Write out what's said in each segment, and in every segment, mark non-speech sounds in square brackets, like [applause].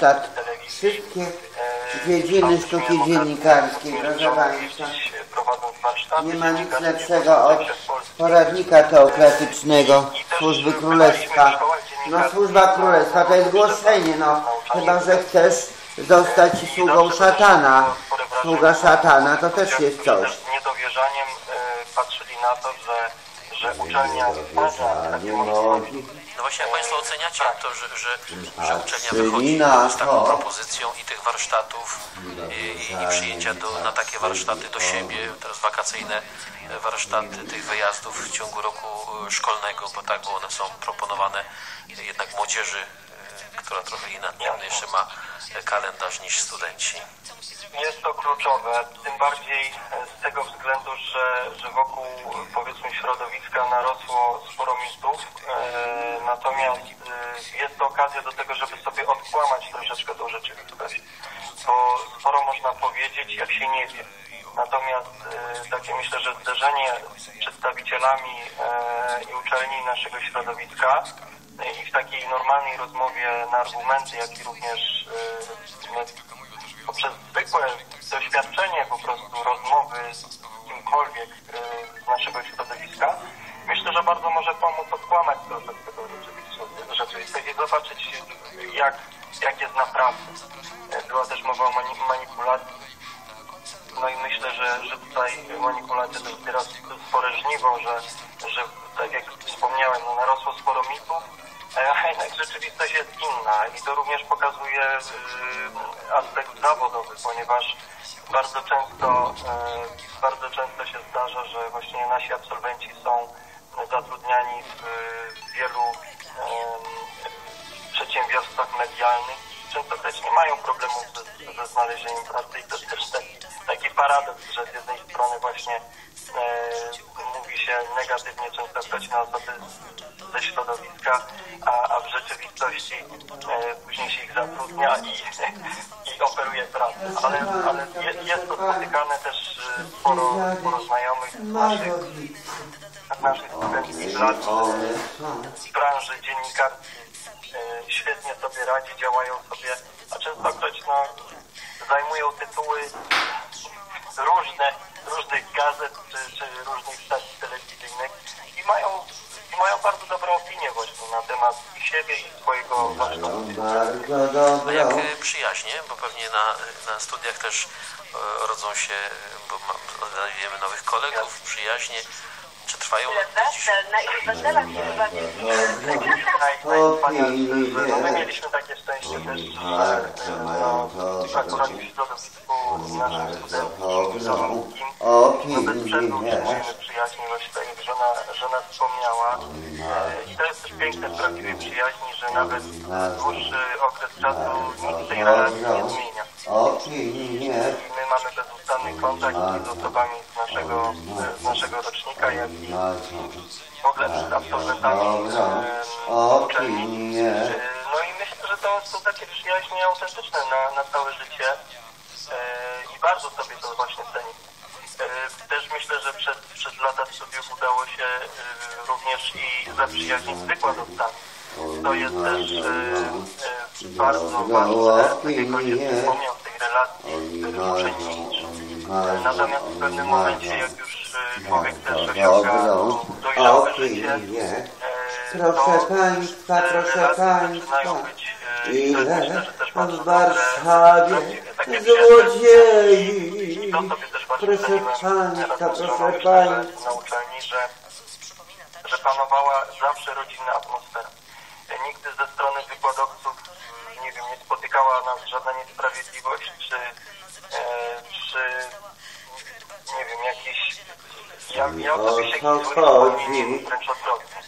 warsztat. Wszystkie dziedziny sztuki dziennikarskiej, proszę Państwa. Nie ma nic lepszego od poradnika teokratycznego Służby Królestwa. No służba królestwa to jest głoszenie, no. Chyba, że chcesz zostać sługą szatana. Sługa szatana to też jest coś. Z niedowierzaniem e, patrzyli na to, że, że uczelnia takie możliwości. No właśnie, jak Państwo oceniacie to, że, że, że uczelnia Patrzyli wychodzi z taką propozycją i tych warsztatów i, i, przyjęcia do, na takie warsztaty do siebie, teraz wakacyjne warsztaty tych wyjazdów w ciągu roku e, szkolnego, bo tak, bo one są proponowane jednak młodzieży, która trochę inny jeszcze ma kalendarz niż studenci. Jest to kluczowe, tym bardziej z tego względu, że, że wokół powiedzmy środowiska narosło sporo mitów, e, natomiast e, jest to okazja do tego, żeby sobie odkłamać troszeczkę tą rzeczywistość, bo sporo można powiedzieć, jak się nie wie. Natomiast e, takie myślę, że zderzenie z przedstawicielami e, i uczelni naszego środowiska i w takiej normalnej rozmowie na argumenty, jak i również e, no, poprzez zwykłe doświadczenie po prostu rozmowy z kimkolwiek e, z naszego środowiska, myślę, że bardzo może pomóc odkłamać trochę tego rzeczywistości i zobaczyć jak, jak jest naprawdę. Była też mowa o mani- manipulacji. No i myślę, że, że tutaj manipulacja to zbiera spore żniwo, że, że tak jak wspomniałem, no narosło sporo mitów, jednak rzeczywistość jest inna i to również pokazuje y, aspekt zawodowy, ponieważ bardzo często, y, bardzo często się zdarza, że właśnie nasi absolwenci są zatrudniani w, w wielu przedsiębiorstwach medialnych i częstokroć nie mają problemów ze, ze znalezieniem pracy. I to jest też taki, taki paradoks, że z jednej strony właśnie e, mówi się negatywnie częstokroć na osoby ze środowiska, a, a w rzeczywistości e, później się ich zatrudnia i, [laughs] i oferuje pracę. Ale, ale jest, jest to spotykane też e, sporo, sporo znajomych naszych, naszych studenckich lat z branży dziennikarskiej e, świetnie sobie radzi, działają sobie, a częstokroć no, zajmują tytuły różne, różnych gazet czy, czy różnych stacji telewizyjnych i mają, mają bardzo dobrą opinię właśnie na temat siebie i swojego A jak e, przyjaźnie, bo pewnie na, na studiach też e, rodzą się, bo ma- znajdujemy nowych kolegów, przyjaźnie. Czy trwają do dziś? Nie Opinię. No my mieliśmy takie szczęście też, że no, akurat w naszym studenckim zarządkim no bez przerwy utrzymujemy przyjaźń, właśnie tak jak żona, żona wspomniała. E, I to jest też piękne w prawdziwej przyjaźni, że nawet dłuższy okres czasu nic tej relacji nie zmienia. I my mamy bezustanny kontakt z osobami z naszego, z naszego rocznika, jak i w ogóle z absolwentami uczelni. E, No i myślę, że to są takie przyjaźnie autentyczne na, na całe życie e, i bardzo sobie to właśnie cenię. E, Też myślę, że przez, przez lata studiów udało się również i zaprzyjaźnić z wykładowcami. To jest też bardzo ważne, jak ojciec wspomniał, tej relacji e, uczeń-mistrz. E, Natomiast w pewnym momencie, jak już e, człowiek też osiąga dojrzałe życie, opinię. e, Proszę Państwa, e, proszę Państwa. e, Ile w Warszawie złodziei. Proszę Państwa, proszę Państwa. że, panowała zawsze rodzinna atmosfera. E, Nigdy ze strony wykładowców, nie wiem, nie spotykała nas żadna niesprawiedliwość, e, czy ja, ja osobiście O co jakiś zły chodzi? wspomnienie, wręcz odwrotnie.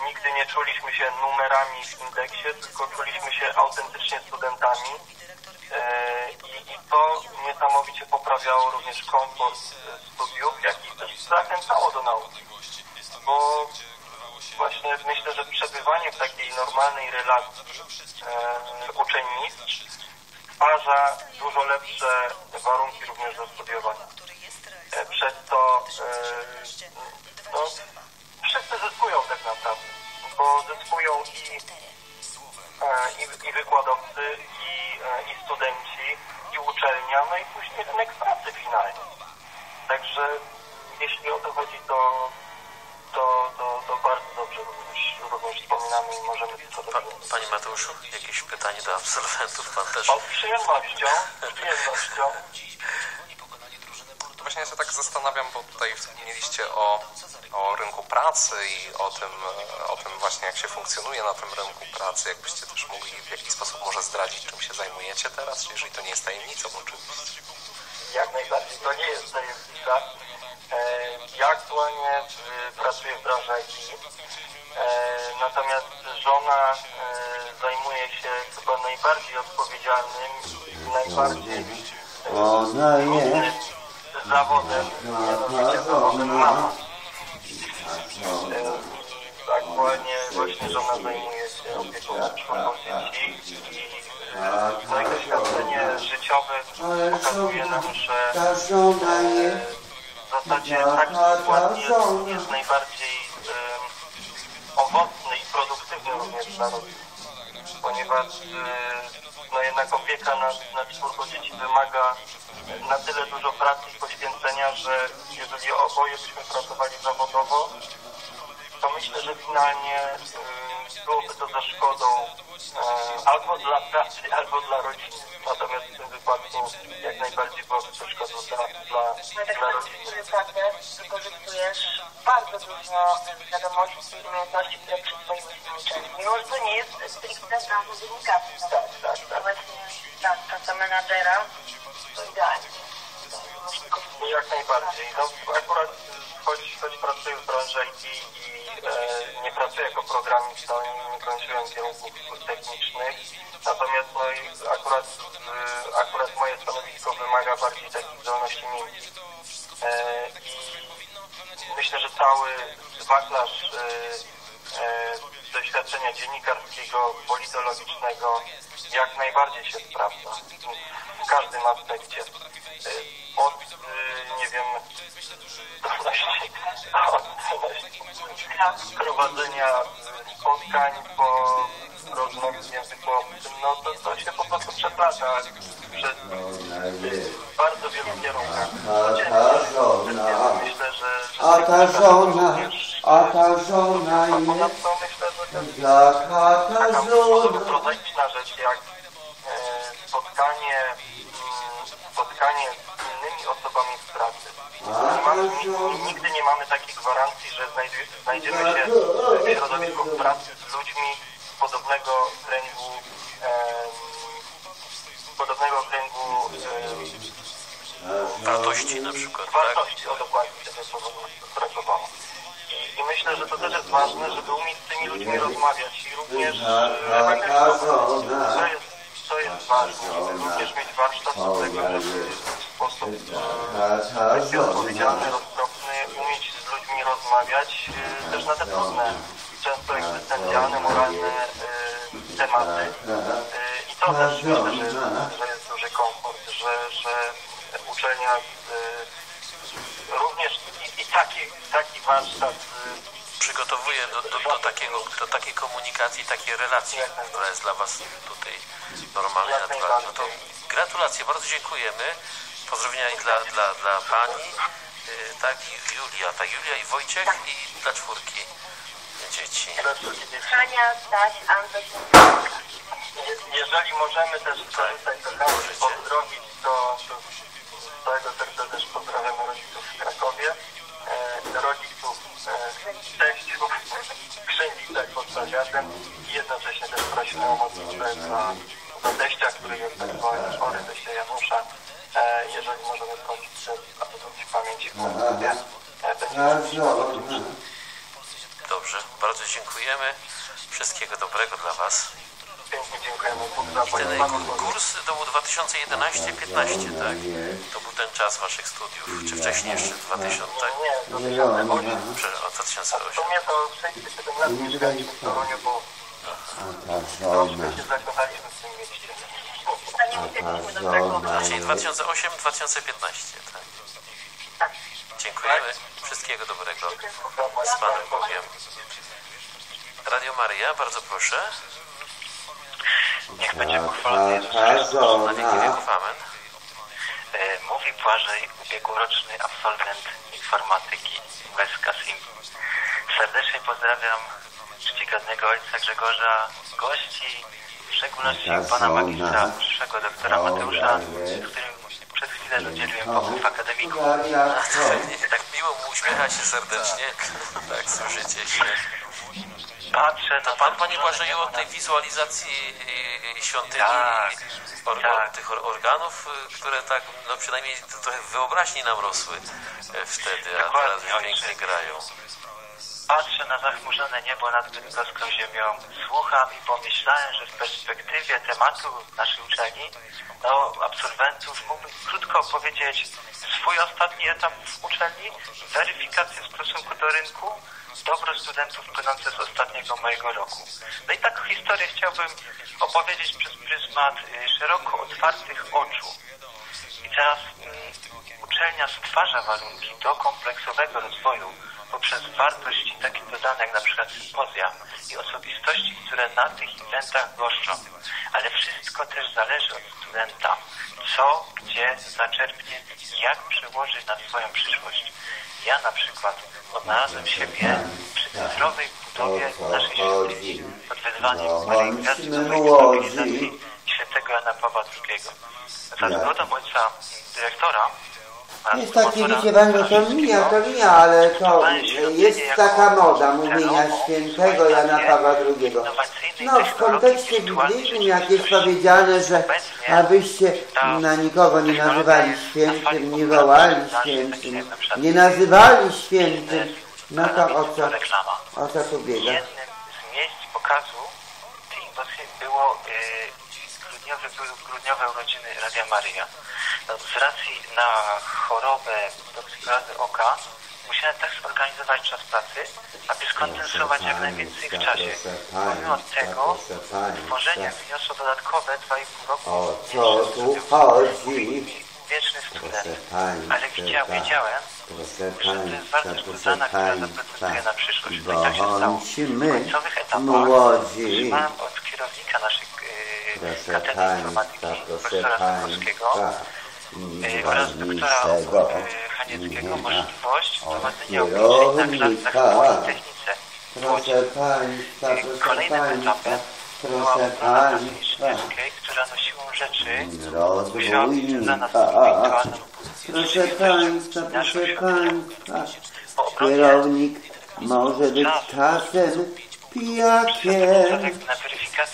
E, nigdy nie czuliśmy się numerami w indeksie, tylko czuliśmy się autentycznie studentami. E, i, I to niesamowicie poprawiało również komfort e, studiów, jak i też zachęcało do nauki. Bo właśnie myślę, że przebywanie w takiej normalnej relacji e, uczeń-mistrz stwarza dużo lepsze warunki również do studiowania. Przez to e, no, wszyscy zyskują tak naprawdę, bo zyskują i e, i, i wykładowcy, i, e, i studenci, i uczelnia, no i później rynek pracy finalnie. Także jeśli o to chodzi, to, to, to, to bardzo dobrze również, również wspominamy i możemy to Pa, panie Mateuszu, jakieś pytanie do absolwentów? Pan też? O, z przyjemnością, z przyjemnością. Właśnie ja się tak zastanawiam, bo tutaj wspomnieliście o, o rynku pracy i o tym, o tym właśnie, jak się funkcjonuje na tym rynku pracy. Jakbyście też mogli w jakiś sposób może zdradzić, czym się zajmujecie teraz, jeżeli to nie jest tajemnicą oczywiście. Jak najbardziej, to nie jest tajemnica. E, Ja aktualnie e, pracuję w branży IT, e, natomiast żona e, zajmuje się chyba najbardziej odpowiedzialnym i najbardziej Ona jest zawodem, mama. E, Aktualnie właśnie żona zajmuje się opieką czwórką dzieci i e, doświadczenie życiowe pokazuje nam, że jest w zasadzie taki układ jest, jest najbardziej em, owocny i produktywny również dla rodziny, ponieważ e, no jednak opieka nad, nad czwórką dzieci wymaga na tyle dużo pracy i poświęcenia, że jeżeli oboje byśmy pracowali zawodowo, to myślę, że finalnie em, byłoby to ze szkodą e, albo dla pracy, albo dla rodziny. Natomiast w tym wypadku jak najbardziej byłoby to szkodą dla, dla, No tak dla który pracę wykorzystujesz bardzo dużo wiadomości i umiejętności, które przyswoiłeś w tym uczelni. Mimo, że to nie jest stricte branża dziennikarstwa. Tak, tak, tak. właśnie tak, praca menadżera to idealnie. Jak najbardziej. No, akurat choć, choć pracuję w branży IT i e, nie pracuję jako programista, nie, kończyłem kierunków technicznych, natomiast no, akurat, e, akurat moje stanowisko wymaga bardziej takich zdolności miękkich. E, I myślę, że cały wachlarz e, e, doświadczenia dziennikarskiego, politologicznego jak najbardziej się sprawdza w każdym aspekcie. Od, e, nie wiem, zdolności prowadzenia spotkań po rozmowie języku obcym, no to, to się po prostu przeplata przez bardzo wielu kierunkach. a ta żona Myślę, że, że A ta żona, a ta żona jest ponadto myślę, że też jaka ta taka żona. prozaiczna rzecz jak mamy, ni- nigdy nie mamy takiej gwarancji, że znajdzie, znajdziemy się w środowisku pracy z ludźmi podobnego kręgu em, podobnego kręgu em, Wartości na przykład, tak? wartości, o dokładnie tego słowa brakowało. I, I myślę, że to też jest ważne, żeby umieć z tymi ludźmi rozmawiać i również e, ewangelizmować. To jest, to jest ważne, żeby również mieć warsztat do tego, żeby taki odpowiedzialny, roztropny, umieć z ludźmi rozmawiać e, też na te trudne, często egzystencjalne, moralne e, tematy. E, I to też myślę, że jest, że jest duży komfort, że, że uczelnia również i, i taki, taki warsztat Przygotowuje do, do, do, takiego, do takiej komunikacji, takiej relacji, która jest dla Was tutaj normalna i naturalna. No to gratulacje, bardzo dziękujemy. Pozdrowienia i dla, dla, dla Pani, y, tak, i Julia, tak, Julia i Wojciech i dla czwórki dzieci. Hania, Staś, Je- Jeżeli możemy też skorzystać z okazji pozdrowić, to, z całego serca też pozdrawiamy rodziców w Krakowie, e, rodziców e, teściów, Krzędzicach pod Zawiatem i jednocześnie też prosimy o modlitwę za, za teścia, który jest aktualnie chory, teścia Janusza. E, jeżeli możemy aby zrobić pamięć w modlitwie, e, ta będzie żona. Dobrze, bardzo dziękujemy. Wszystkiego dobrego dla Was. pięknie dziękujemy. Zapłać Ten kurs to był 2011-15, tak? To był ten czas Waszych studiów, czy wcześniej jeszcze 2000, tak? Nie, to Nie, 2008. Prze- o, 2008. W sumie to 6-7 lat mieszkaliśmy w Toruniu, bo A ta żona, troszkę się zakochaliśmy w tym mieście. 2008-2015, tak? Dziękujemy. Wszystkiego dobrego. Z Panem Bogiem. Radio Maryja, bardzo proszę. Niech będzie pochwalony Jezus Chrystus. Na wieki wieków amen. E, Mówi Błażej, ubiegłoroczny absolwent informatyki Wes Kasim. Serdecznie pozdrawiam czcigodnego ojca Grzegorza, gości, w szczególności pana magistra, przyszłego doktora Mateusza, z którym przez chwilę udzieliłem. Jak to? Pewnie, tak miło mu uśmiecha się serdecznie. Tak, słyszycie się. Patrzę na Pan, panie Błażeju, od tej wizualizacji świątyni, Tak, or, tak. tych or, organów, które tak, no przynajmniej trochę w wyobraźni nam rosły e, wtedy, a teraz już pięknie grają. Patrzę na zachmurzone niebo nad bydgoską ziemią, słucham i pomyślałem, że w perspektywie tematu naszej uczelni, no, absolwentów, mógłbym krótko opowiedzieć swój ostatni etap w uczelni, weryfikację w stosunku do rynku, dobro studentów płynące z ostatniego mojego roku. No i taką historię chciałbym opowiedzieć przez pryzmat y, szeroko otwartych oczu. I teraz mm, uczelnia stwarza warunki do kompleksowego rozwoju poprzez wartości takie dodane jak na przykład sympozja i osobistości, które na tych eventach goszczą. Ale wszystko też zależy od studenta. Co, gdzie zaczerpnie, jak przełoży na swoją przyszłość. Ja na przykład odnalazłem siebie przy cyfrowej budowie naszej świątyni pod wyzwaniem Maryi Gwiazdowej stabilizacji świętego Jana Pawła II. Za zgodą ojca dyrektora Jest takie, wiecie że to mija, to mija, ale to jest taka moda mówienia świętego Jana Pawła II. No, w kontekście biblijnym, jak jest powiedziane, że abyście na nikogo nie nazywali świętym, nie wołali świętym, nie nazywali świętym, no to o co, o co tu biega? Jednym z miejsc pokazu było y, grudniowe, były grudniowe urodziny Radia Maryja. No, z racji na chorobę toksykozy oka musiałem tak zorganizować czas pracy, aby skondensować jak najwięcej w czasie. Pomimo tego tworzenie wyniosło dodatkowe 2,5 roku. O co tu chodzi? Wieczny student. Ale widział, wiedziałem, Proszę że to jest bardzo proszę która zaprezentuje na Państwa, przyszłość. No i tak się stało. W końcowych etapach otrzymałem od kierownika naszej yy, Proszę katedry informatyki, proszę profesora Stokowskiego Państwa, yy, oraz doktora yy, Hanieckiego możliwość prowadzenia obliczeń na klasach w Politechnice. Proszę Państwa, Yy, proszę Państwa, proszę Państwa, Która nosiłą rzeczy. Rozwój. Musiała być związana z A, a, a. intelektualną Proszę Państwa, proszę Państwa, kierownik może być czasem pijakiem.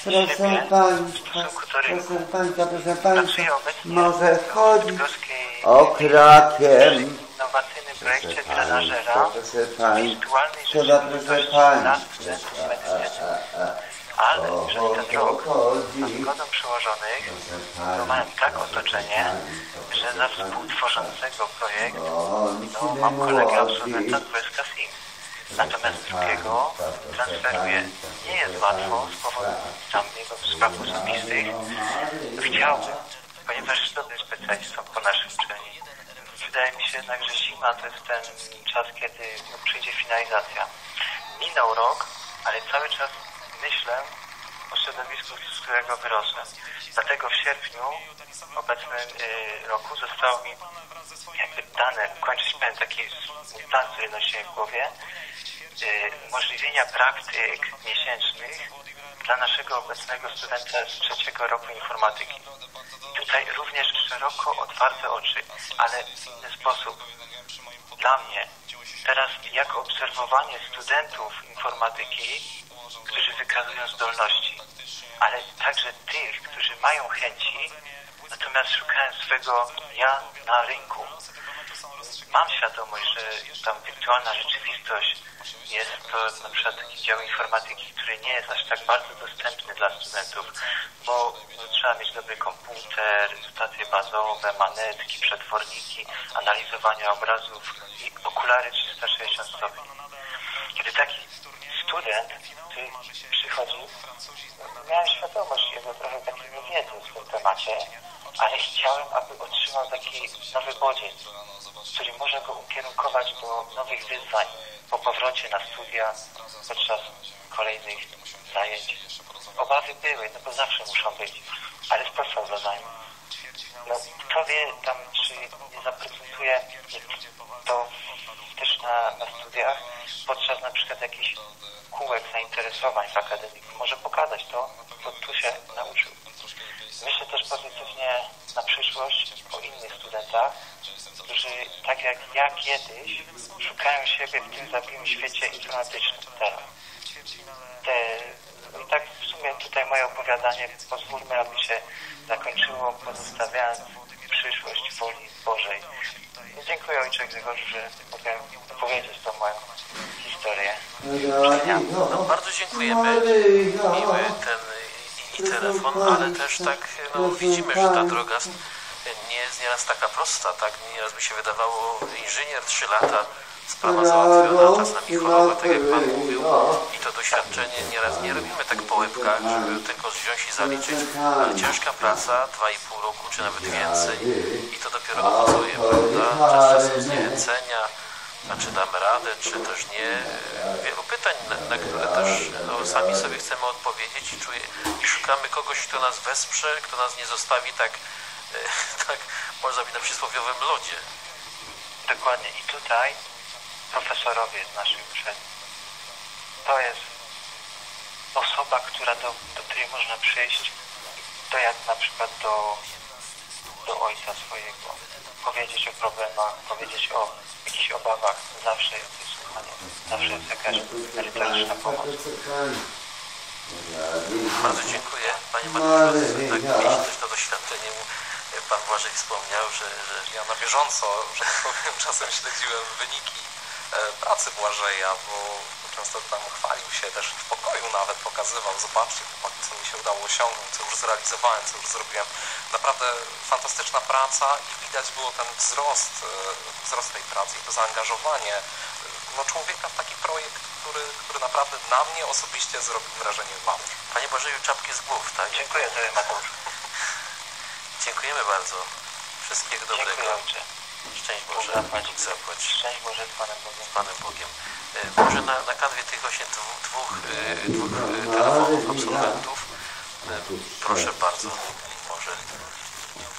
Proszę Państwa, proszę Państwa, proszę Państwa, może chodzić okrakiem. innowacyjnym projekcie Proszę trenażera Państwa, proszę Państwa, trzeba, proszę Państwa. Ale przez ten chodzi. za zgodą przełożonych zbudowałem tak otoczenie, że za współtworzącego projekt no, mam kolegę absolwenta z WSK SIM. Natomiast drugiego transferuję nie jest łatwo z powodu tam jego spraw osobistych. Chciałbym, ponieważ dobry specjalistą po naszym uczelni. Wydaje mi się jednak, że zima to jest ten czas, kiedy przyjdzie finalizacja. Minął rok, ale cały czas myślę o środowisku, z którego wyrosłem. Dlatego w sierpniu obecnym y, roku zostało mi jakby dane, kończyć pewien taki plan, który nosiłem w głowie, y, umożliwienia praktyk miesięcznych dla naszego obecnego studenta z trzeciego roku informatyki. Tutaj również szeroko otwarte oczy, ale w inny sposób. Dla mnie teraz jako obserwowanie studentów informatyki, którzy wykazują zdolności, ale także tych, którzy mają chęci, natomiast szukają swego ja na rynku. Mam świadomość, że tam wirtualna rzeczywistość jest to na przykład taki dział informatyki, który nie jest aż tak bardzo dostępny dla studentów, bo trzeba mieć dobry komputer, stacje bazowe, manetki, przetworniki, analizowanie obrazów i okulary 360 stopni. Kiedy taki student który przychodzi, miałem świadomość jego trochę takiej niewiedzy w tym temacie, ale chciałem, aby otrzymał taki nowy bodziec, który może go ukierunkować do nowych wyzwań po powrocie na studia podczas kolejnych zajęć. obawy były, no bo zawsze muszą być, ale sprostał zadaniu. No, kto wie tam, czy nie zaprezentuje to też na, na studiach podczas na przykład jakichś kółek zainteresowań w akademiku. Może pokazać to, co tu się nauczył. Myślę też pozytywnie na przyszłość o innych studentach, którzy tak jak ja kiedyś szukają siebie w tym zabiłym świecie informatycznym teraz. Te, I tak w sumie tutaj moje opowiadanie pozwólmy, aby się zakończyło pozostawiając przyszłość woli Bożej. I dziękuję Ojcze Grzegorzu, że mogłem opowiedzieć tą moją historię. No, bardzo dziękujemy. Miły ten i, i telefon, ale też tak no, widzimy, że ta droga nie jest nieraz taka prosta, tak? Nieraz by się wydawało, inżynier, trzy lata, sprawa załatwiona, czas na choroba, tak jak Pan mówił. I to doświadczenie nieraz nie robimy tak po łebkach, żeby tylko wziąć i zaliczyć, ale ciężka praca, dwa i pół roku, czy nawet więcej i to dopiero owocuje, prawda? Czas czasem zniechęcenia, a czy damy radę, czy też nie. Wielu pytań, na, na które też no, sami sobie chcemy odpowiedzieć i, czuję, i szukamy kogoś, kto nas wesprze, kto nas nie zostawi tak, [laughs] tak można powiedzieć, na przysłowiowym lodzie. Dokładnie. I tutaj profesorowie z naszych uczelni. To jest osoba, która do, do której można przyjść, to jak na przykład do, do ojca swojego, powiedzieć o problemach, powiedzieć o jakichś obawach, zawsze jest wysłuchanie, zawsze jest jakaś merytoryczna pomoc. Bardzo dziękuję. Panie Mariuszu, tak mieliście też to doświadczenie. Pan Błażej wspomniał, że, że Ja na bieżąco, że tak [laughs] powiem, czasem śledziłem wyniki pracy Błażeja, bo często tam chwalił się też w pokoju nawet, pokazywał, zobaczcie chłopaki, co mi się udało osiągnąć, co już zrealizowałem, co już zrobiłem. Naprawdę fantastyczna praca i widać było ten wzrost, e, wzrost tej pracy i to zaangażowanie no, człowieka w taki projekt, który, który naprawdę na mnie osobiście zrobił wrażenie wow. Panie Błażeju, czapki z głów, tak? Dziękuję Mateusz. [laughs] Dziękujemy bardzo. Wszystkiego dobrego. Dziękuję. Szczęść Boże. Bóg zapłać. Szczęść Boże z Panem Bogiem. Z Panem Bogiem. E, Może na, na kanwie tych właśnie dwóch, dwóch, e, dwóch e, telefonów absolwentów. Proszę bardzo. Może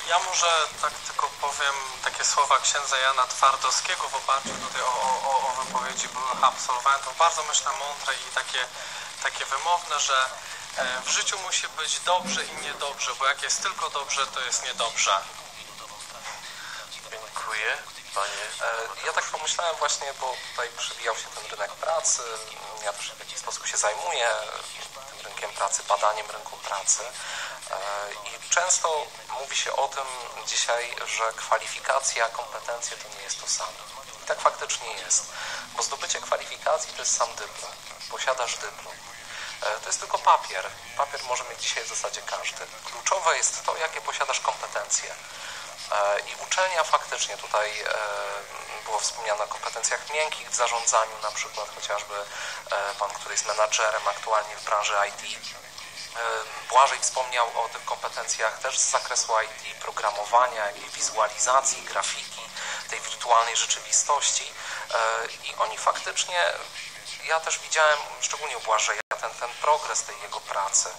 Ja może tak tylko powiem takie słowa księdza Jana Twardowskiego w oparciu tutaj o, o, o wypowiedzi byłych absolwentów. Bardzo myślę mądre i takie, takie wymowne, że w życiu musi być dobrze i niedobrze, bo jak jest tylko dobrze, to jest niedobrze. Dziękuję. Panie E, Ja tak pomyślałem właśnie, bo tutaj przebijał się ten rynek pracy. Ja też w jakiś sposób się zajmuję tym rynkiem pracy, badaniem rynku pracy. E, I często mówi się o tym dzisiaj, że kwalifikacja, kompetencje to nie jest to samo. I tak faktycznie jest, bo zdobycie kwalifikacji to jest sam dyplom. Posiadasz dyplom. E, To jest tylko papier. Papier może mieć dzisiaj w zasadzie każdy. Kluczowe jest to, jakie posiadasz kompetencje. E, I uczelnia faktycznie tutaj e, było wspomniane o kompetencjach miękkich w zarządzaniu, na przykład chociażby e, pan, który jest menadżerem aktualnie w branży IT. Błażej wspomniał o tych kompetencjach też z zakresu IT, programowania, jakiejś wizualizacji, grafiki, tej wirtualnej rzeczywistości i oni faktycznie ja też widziałem, szczególnie u Błażeja, ten, ten progres tej jego pracy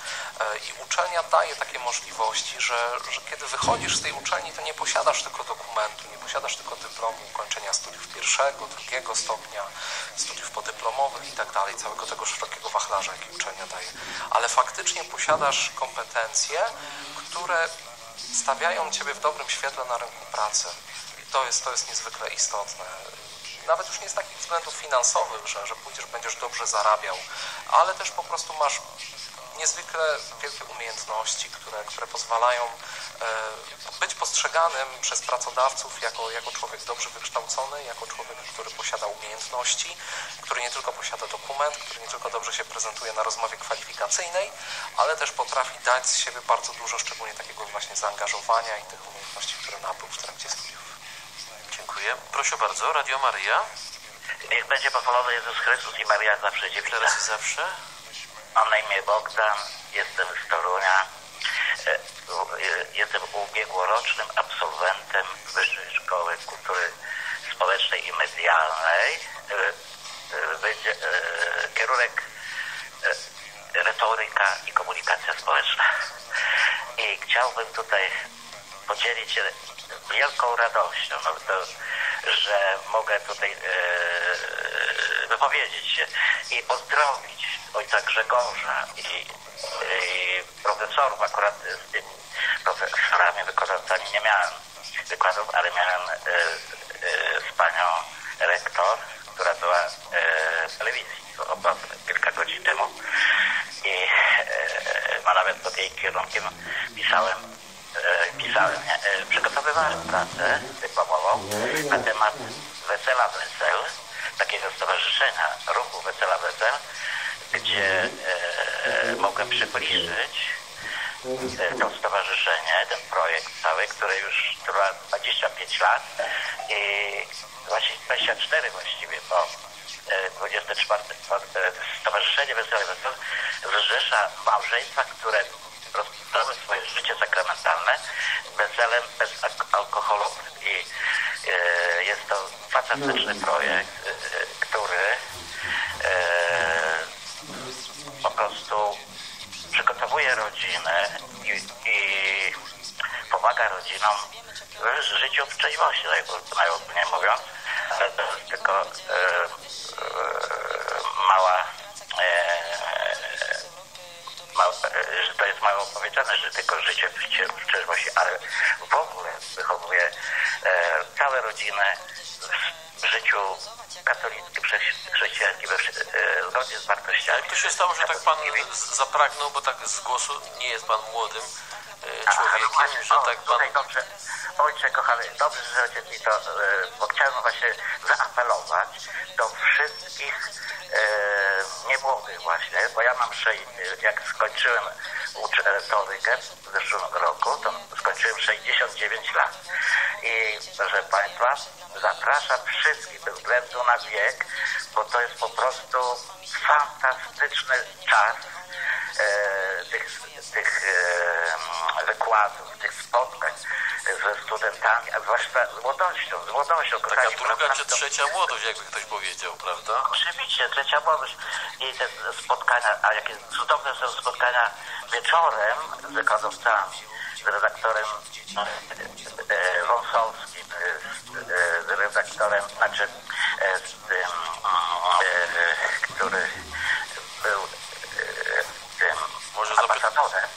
E, i uczelnia daje takie możliwości, że, że kiedy wychodzisz z tej uczelni, to nie posiadasz tylko dokumentu, nie posiadasz tylko dyplomu ukończenia studiów pierwszego, drugiego stopnia, studiów podyplomowych i tak dalej, całego tego szerokiego wachlarza, jaki uczelnia daje, ale faktycznie posiadasz kompetencje, które stawiają Ciebie w dobrym świetle na rynku pracy. I to jest, to jest niezwykle istotne nawet już nie z takich względów finansowych, że, że pójdziesz, będziesz dobrze zarabiał, ale też po prostu masz niezwykle wielkie umiejętności, które, które pozwalają e, być postrzeganym przez pracodawców jako, jako człowiek dobrze wykształcony, jako człowiek, który posiada umiejętności, który nie tylko posiada dokument, który nie tylko dobrze się prezentuje na rozmowie kwalifikacyjnej, ale też potrafi dać z siebie bardzo dużo, szczególnie takiego właśnie zaangażowania i tych umiejętności, które nabył w trakcie studiów. Dziękuję. Proszę bardzo, Radio Maryja. Niech będzie pochwalony Jezus Chrystus i Maria zawsze dziewica. Teraz i zawsze. Mam na imię Bogdan, jestem z Torunia. E, e, Jestem ubiegłorocznym absolwentem Wyższej Szkoły Kultury Społecznej i Medialnej. E, Będzie kierunek retoryka i komunikacja społeczna. I chciałbym tutaj podzielić się wielką radością, no to, że mogę tutaj e, wypowiedzieć się i pozdrowić ojca Grzegorza i, i profesorów. Akurat z tymi profesorami, wykonawcami nie miałem wykładów, ale miałem e, e, z panią rektor, która była e, w telewizji kilka godzin temu i e, ma nawet pod jej kierunkiem pisałem e, pisałem, e, przygotowywałem pracę dyplomową na temat Wesela Wesel, takiego stowarzyszenia ruchu Wesela Wesel, gdzie e, mogłem przybliżyć e, to stowarzyszenie, ten projekt cały, który już trwa 25 lat i właśnie 24 właściwie, bo e, 24 e, Stowarzyszenie Wesele Wesel zrzesza małżeństwa, które rozpoczęły swoje życie sakramentalne weselem bezalkoholowym i e, jest to fantastyczny projekt, e, który e, po prostu przygotowuje rodzinę i, i pomaga rodzinom w życiu uprzejmości, tak najogólniej mówiąc, ale to jest tylko tylko życie w uprzejmości, ale w ogóle wychowuje e, całe rodziny w życiu katolickim, chrześci- chrześcijańskim, e, zgodnie z wartościami. Jak to się stało, że tak pan zapragnął, bo tak z głosu nie jest pan młodym e, człowiekiem, że tak pan... Dobrze, ojcze kochany, dobrze, że ojciec mi to, e, bo chciałem właśnie zaapelować do wszystkich e, niemłodych właśnie, bo ja mam sze, jak skończyłem uczę retorykę w zeszłym roku, to skończyłem 69 lat. I proszę Państwa, zapraszam wszystkich bez względu na wiek, bo to jest po prostu fantastyczny czas e, tych, tych e, wykładów, tych spotkań ze studentami, a zwłaszcza z młodością, z młodością. Taka kochani, druga czy trzecia młodość, jakby ktoś powiedział, prawda? Oczywiście, trzecia młodość i te spotkania, a jakie cudowne są spotkania wieczorem z wykładowcami, z redaktorem e, Wąsowskim, e, z, e, z redaktorem, znaczy z tym, który był tym ambasadorem,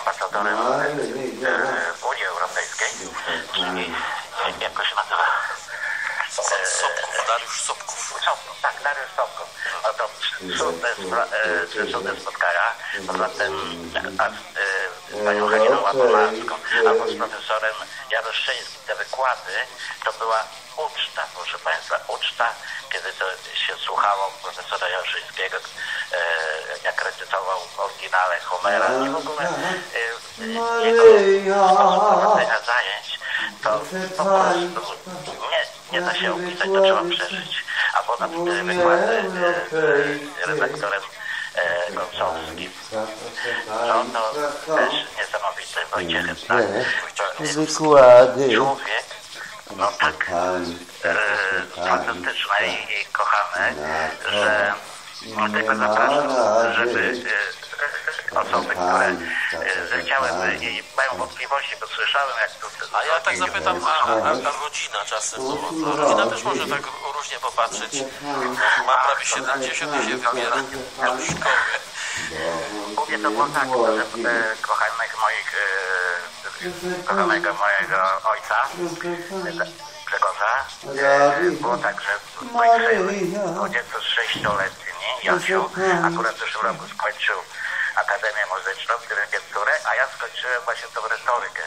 ambasadorem e, Unii Europejskiej, czyli jak to się nazywa? Sobków, Dariusz Sobków. Sobków, tak, Dariusz Sobków. No to cudne, spra- e, cudne spotkania. Poza tym a, z panią Haliną Łapowarską, albo z profesorem Jaroszyńskim. Te wykłady to była uczta, proszę Państwa, uczta, kiedy to się słuchało profesora Jaroszyńskiego, e, jak recytował w oryginale Homera i w ogóle jego sposób prowadzenia zajęć, to po prostu nie, da się opisać, to trzeba przeżyć. Albo na przykład wykłady e, z redaktorem e, Gąsowskim. No to też niesamowity Wojciechem, tak? Jest Wykłady. człowiek, no tak e, fantastyczny i, kochany, że tylko zapraszam, żeby osoby, które e, chciałyby i mają wątpliwości, bo słyszałem jak tu... A ja tak zapytam, a, a, a rodzina czasem, no, bo rodzina też może tak różnie popatrzeć. Ma prawie 70 i się wybiera do szkoły. Mnie to było tak, że e, kochanych moich, e, kochanego mojego ojca, Grzegorza, e, było tak, że mój syn, 26-letni, Jasiu, akurat w zeszłym roku skończył Akademię Muzyczną, dyrygenturę, a ja skończyłem właśnie tą retorykę.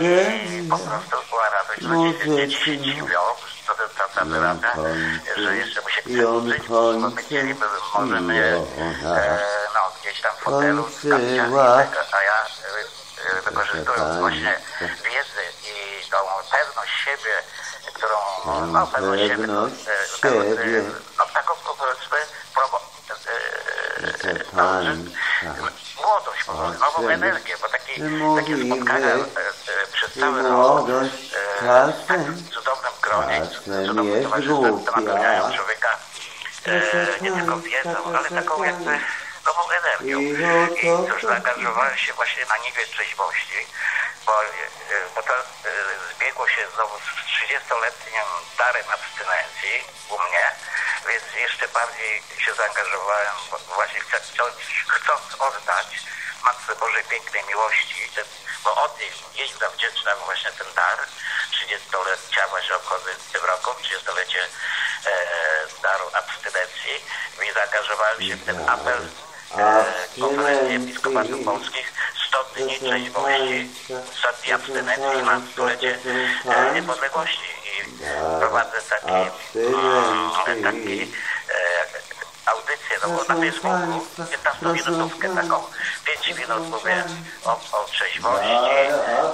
I, i po prostu była radość, się dziwią, co ten tata wyrabia, że jeszcze mu się bo my chcieliby może mnie e, no, gdzieś tam w fotelu a ja e, e, wykorzystując właśnie wiedzę i tą pewność siebie, którą, no pewność siebie, to, e, siebie. no taką powiedzmy promo, e, e, no, młodość, prostu, nową energię, bo taki, takie spotkania e, przez cały rok e, w cudownym gronie, czasem cudownym jest towarzystwie, głupia. napełniają człowieka e, nie tylko wiedzą, ale taką jakby energią. I no I to- już zaangażowałem się właśnie na niwie trzeźwości, bo, e, bo to e, zbiegło się znowu z 30-letnim darem abstynencji u mnie, więc jeszcze bardziej się zaangażowałem właśnie chcąc, chcąc oddać Matce Bożej Pięknej Miłości, ten, bo od niej jej zawdzięczam właśnie ten dar 30-lecia właśnie obchodzę w tym roku, 30-lecie e, daru abstynencji. I zaangażowałem się w ten apel konferencji episkopatów polskich 100 dni trzeźwości, 100 dni abstynencji na stulecie e, niepodległości. I prowadzę taki, mm, taki e, audycję no, bo na Facebooku, 15-minutówkę taką, 5 minut mówię o, o trzeźwości,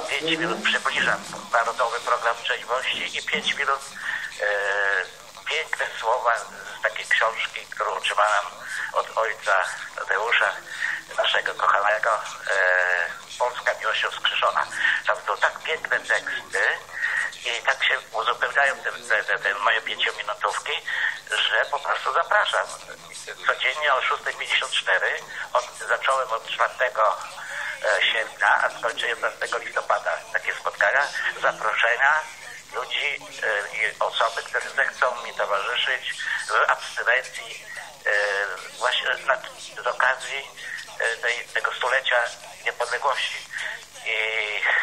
5 minut przybliżam. Narodowy Program Trzeźwości i 5 minut e, piękne słowa z takiej książki, którą otrzymałem od ojca Tadeusza, naszego kochanego, e, Polska Miłością Wskrzeszona. Tam są tak piękne teksty, i tak się uzupełniają te, te, te, te moje pięciominutówki, że po prostu zapraszam. Codziennie o 6.54 od, zacząłem od 4 e, sierpnia, a skończę 11 listopada takie spotkania, zaproszenia ludzi e, osoby, które zechcą mi towarzyszyć w abstynencji e, właśnie z okazji e, tej, tego stulecia niepodległości. I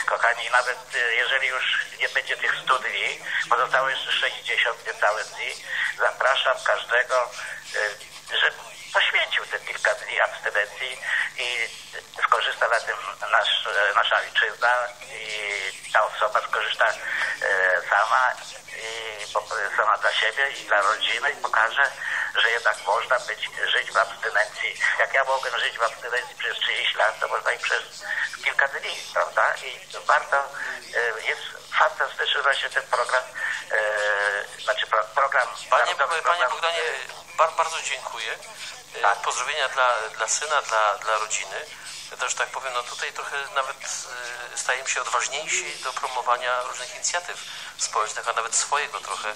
kochani, nawet jeżeli już nie będzie tych 100 dni, pozostało jeszcze 60 niecałe dni, zapraszam każdego, żeby poświęcił te kilka dni abstynencji i skorzysta na tym nasz, nasza ojczyzna i ta osoba skorzysta e, sama i po- sama dla siebie i dla rodziny i pokaże, że jednak można być, żyć w abstynencji. Jak ja mogłem żyć w abstynencji przez 30 lat, to można i przez kilka dni, prawda? I warto, e, jest fantastyczny właśnie ten program, e, znaczy pro, program... Panie, narodowy panie program, Bogdanie, bar, bardzo dziękuję. E, Pozdrowienia dla, dla syna, dla, dla rodziny. Też tak powiem, no tutaj trochę nawet e, stajemy się odważniejsi do promowania różnych inicjatyw społecznych, a nawet swojego trochę,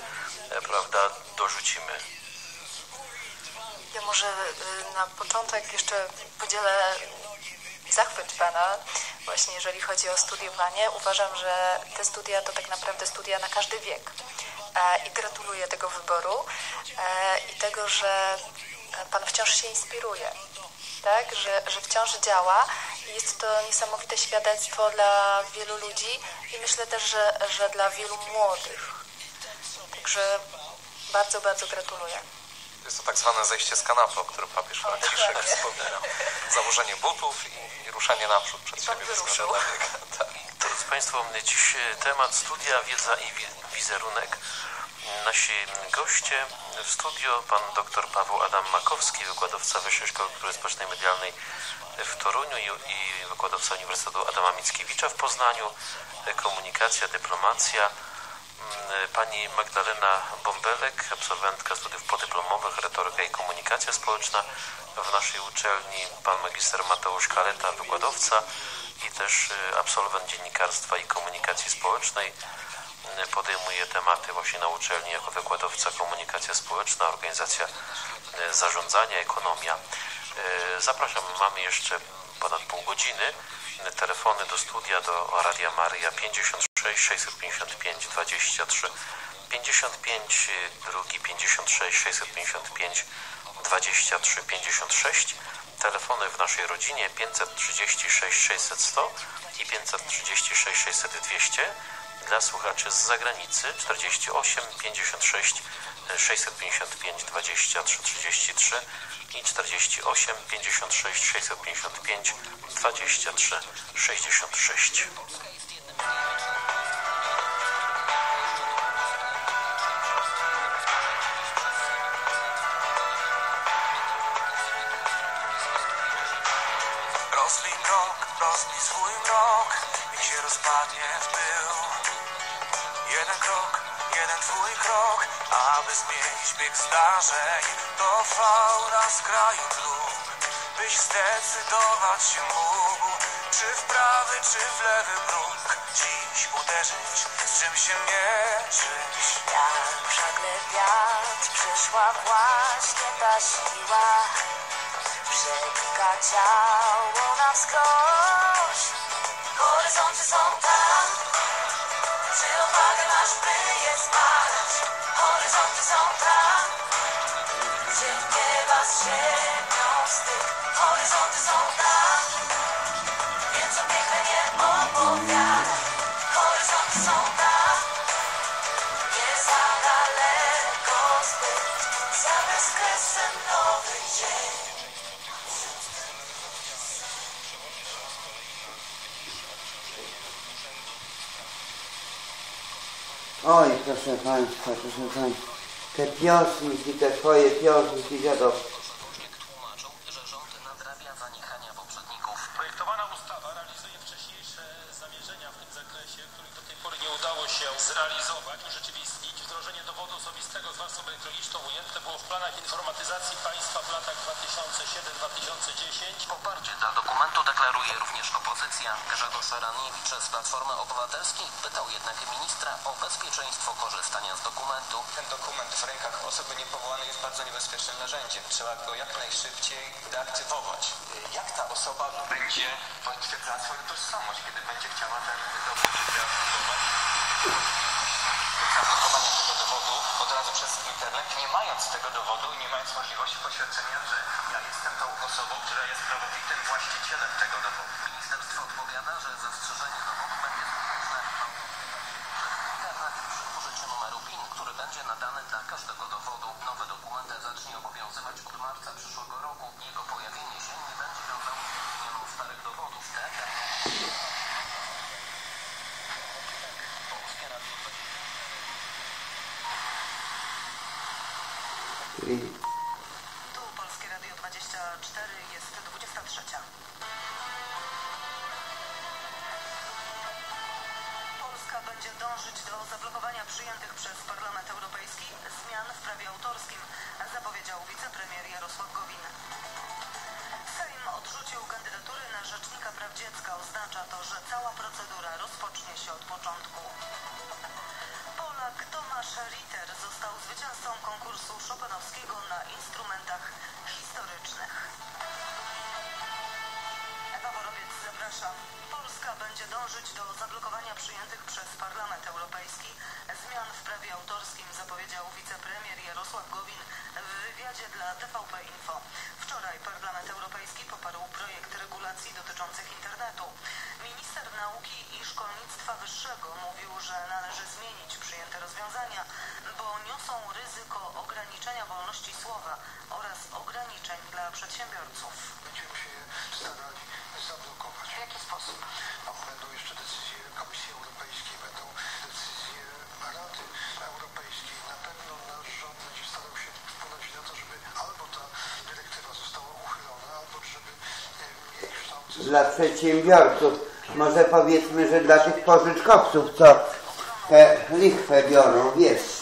e, prawda, dorzucimy. Ja może y, na początek jeszcze podzielę zachwyt Pana, właśnie jeżeli chodzi o studiowanie. Uważam, że te studia to tak naprawdę studia na każdy wiek. E, I gratuluję tego wyboru e, i tego, że Pan wciąż się inspiruje, tak? że, że wciąż działa. I Jest to niesamowite świadectwo dla wielu ludzi i myślę też, że, że dla wielu młodych. Także bardzo, bardzo gratuluję. Jest to tak zwane zejście z kanapy, o którym papież Franciszek wspominał. Założenie butów i, i ruszanie naprzód przed pan siebie wiek. [laughs] Tak. Drodzy Państwo, dziś e, temat studia, wiedza i wi- wizerunek. Nasi goście w studio, pan dr Paweł Adam Makowski, wykładowca Wyższej Szkoły Kultury Społecznej Medialnej w Toruniu i, wykładowca Uniwersytetu Adama Mickiewicza w Poznaniu, komunikacja, dyplomacja. Mm, Pani Magdalena Bąbelek, absolwentka studiów podyplomowych, retoryka i komunikacja społeczna w naszej uczelni, pan magister Mateusz Kaleta, wykładowca i też y, absolwent dziennikarstwa i komunikacji społecznej. Podejmuje tematy właśnie na uczelni jako wykładowca komunikacja społeczna, organizacja zarządzania, ekonomia. Y, Zapraszam, mamy jeszcze ponad pół godziny. Telefony do studia do Radia Maria 56 655 23 55, y, drugi 56 655 23 56. Telefony w naszej rodzinie 536 600 100 i 536 600 200. Dla słuchaczy z zagranicy 48 56 655 23 33 i 48 56 655 23 66. krok, jeden twój krok, aby zmienić bieg zdarzeń. To fauna z kraju dróg, byś zdecydować się mógł. Czy w prawy, czy w lewy próg, dziś uderzyć, z czym się mierzyć. Jak żagle wiatr przyszła właśnie ta siła Przenika ciało na wskroś Horyzonty są proszę Państwa, proszę Państwa, te piosenki, te twoje piosenki dziadowskie. W planach informatyzacji państwa w latach 2007-2010. Poparcie dla dokumentu deklaruje również opozycja. Grzegorz Raniewicz z Platformy Obywatelskiej pytał jednak ministra o bezpieczeństwo korzystania z dokumentu. Ten dokument w rękach osoby niepowołanej jest bardzo niebezpiecznym narzędziem. Trzeba go jak najszybciej deaktywować. Jak ta osoba będzie potwierdzała swoją tożsamość, kiedy będzie chciała ten dowód deaktywować? Przez internet, nie mając tego dowodu i nie mając możliwości potwierdzenia, że ja jestem tą osobą, która jest prawowitym właścicielem tego dowodu. Nauki i Szkolnictwa Wyższego mówił, że należy zmienić przyjęte rozwiązania, bo niosą ryzyko ograniczenia wolności słowa oraz ograniczeń dla przedsiębiorców. Będziemy się starali zablokować. W jaki sposób? No, będą jeszcze decyzje Komisji Europejskiej, będą decyzje Rady Europejskiej. Na pewno nasz rząd będzie starał się wpłynąć na to, żeby albo ta dyrektywa została uchylona, albo żeby jej kształt dla przedsiębiorców, może powiedzmy, że dla tych pożyczkowców, co te lichwę biorą, wiesz.